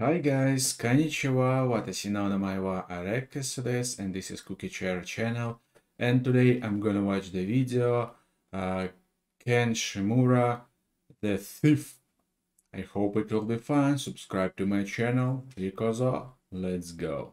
Hi guys, konnichiwa, watashi no namae wa Arekas desu, and this is Squeaky Chair channel. And today I'm gonna watch the video uh, Ken Shimura, The Thief. I hope it will be fun. Subscribe to my channel, oh, let's go.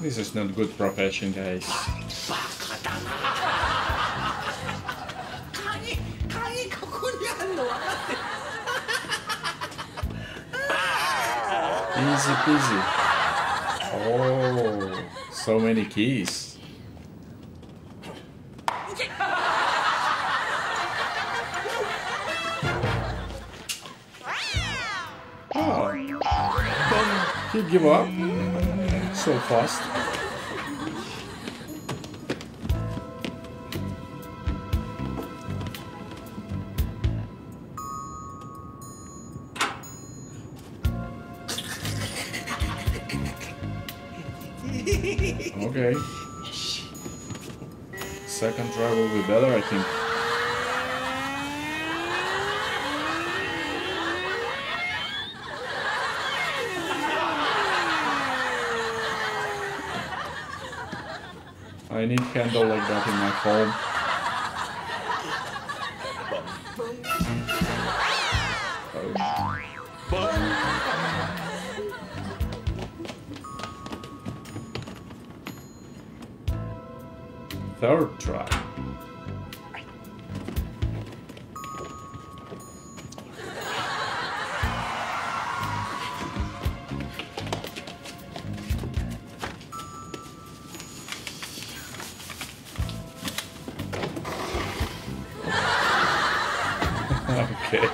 This is not good profession, guys. Easy peasy. Oh, so many keys. Oh. You give up? So fast. Okay. Second try will be better, I think. I need handle like that in my home. Third try. Okay.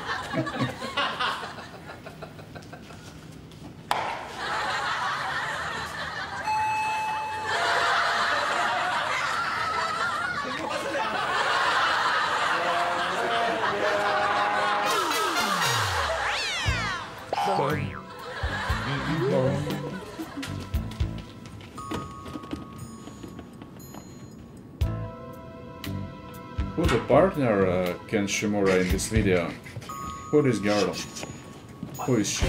Who's the partner uh, Ken Shimura in this video? Who is girl? Who is she?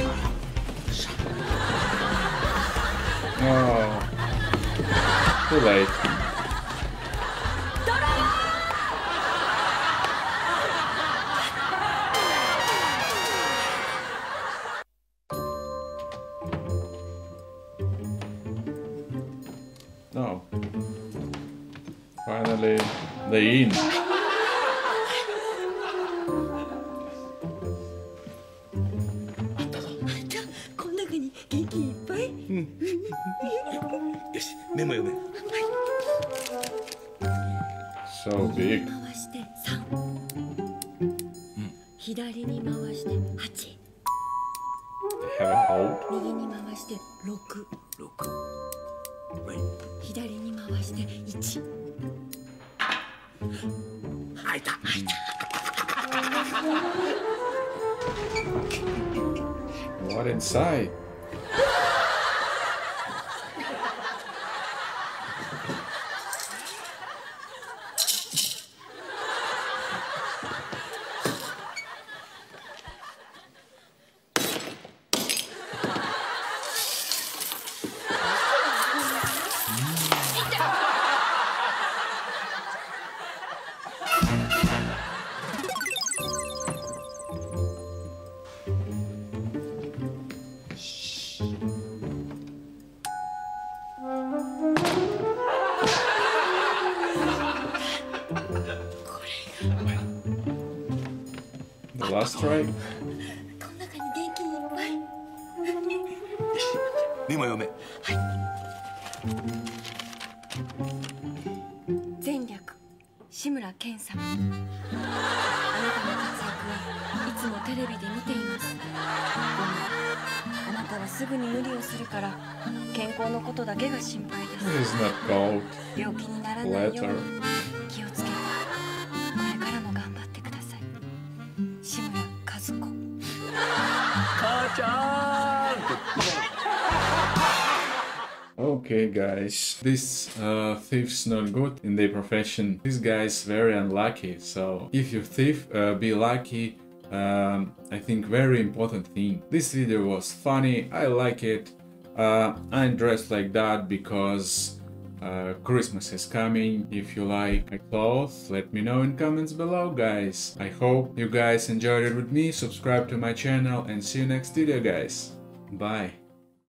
Oh, too late. No. Finally, the in. メモ読め。So big. 回して3、左に回して8 Have a hold. 右に回して6 6はい。左に回して1開いた。What inside? Last try? この中に元気いっぱい。よしメモ読め。前略健様。あなたの活躍はいつもテレビで見ています。あなたはすぐに無理をするから健康のことだけが心配です。病気にならないように気をつけてこれからも頑張ってください。志村和子。母ちゃん。Okay, guys, this uh, thief's not good in their profession. This guy's very unlucky. So if you thief, uh, be lucky. Um, I think very important thing. This video was funny. I like it. Uh, I'm dressed like that because uh, Christmas is coming. If you like my clothes, let me know in comments below, guys. I hope you guys enjoyed it with me. Subscribe to my channel and see you next video, guys. Bye.